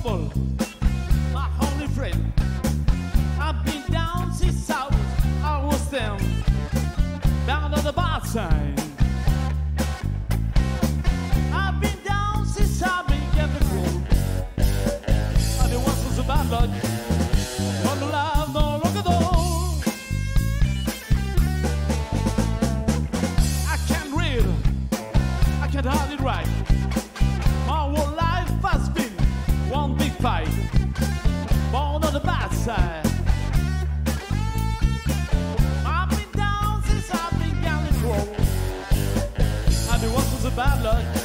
trouble, my only friend. I've been down since I was, I was down, down at the bar sign. I've been down since I began to grow. And it was, was about blood. I can't read, I can't hardly write. about luck.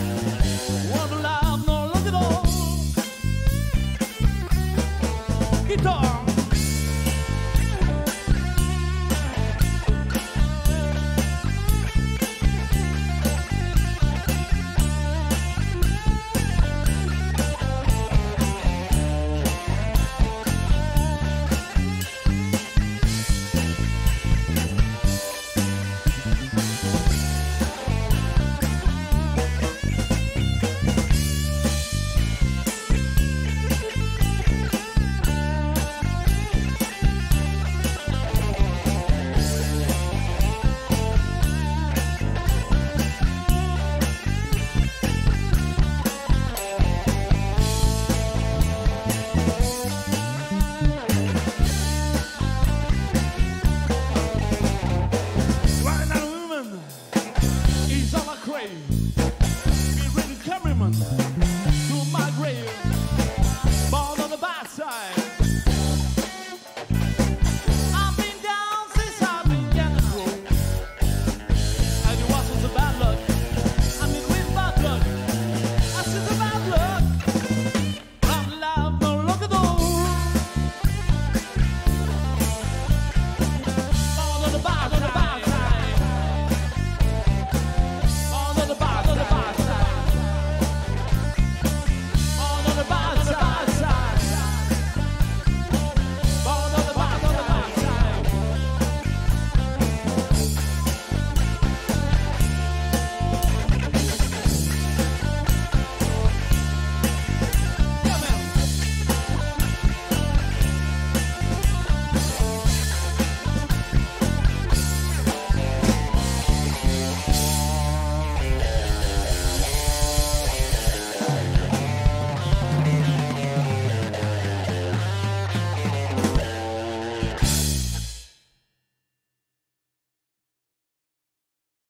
Get ready, Clemmerman.